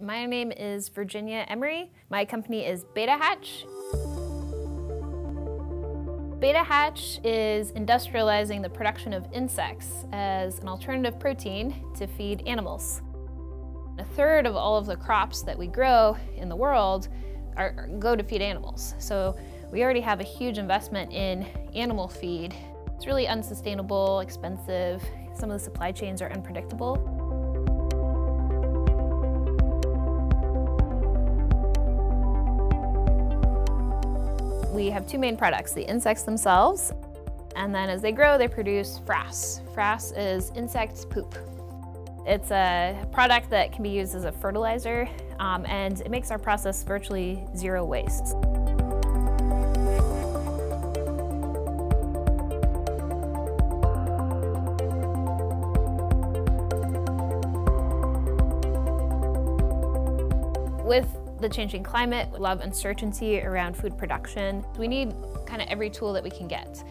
My name is Virginia Emery. My company is Beta Hatch. Beta Hatch is industrializing the production of insects as an alternative protein to feed animals. A third of all of the crops that we grow in the world are, go to feed animals. So we already have a huge investment in animal feed. It's really unsustainable, expensive. Some of the supply chains are unpredictable. We have two main products, the insects themselves, and then as they grow, they produce frass. Frass is insect poop. It's a product that can be used as a fertilizer, um, and it makes our process virtually zero waste. With the changing climate, a lot of uncertainty around food production. We need kind of every tool that we can get.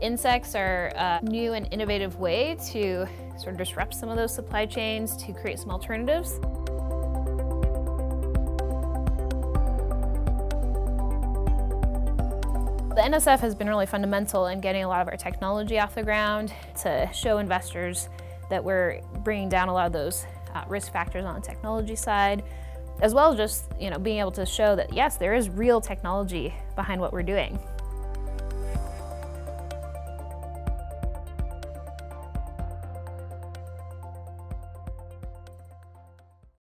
Insects are a new and innovative way to sort of disrupt some of those supply chains to create some alternatives. The NSF has been really fundamental in getting a lot of our technology off the ground to show investors that we're bringing down a lot of those uh, risk factors on the technology side, as well as just you know being able to show that yes, there is real technology behind what we're doing.